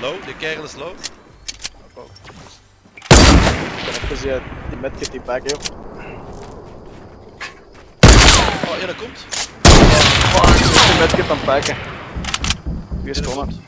low, de kerel is low. Ik kan even die, die medkit die pakken, joh. Oh, ja, dat komt. Fuck, ik ben die medkit aan het pakken. Wie is komen.